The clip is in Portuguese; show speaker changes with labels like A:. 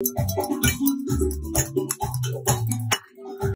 A: Música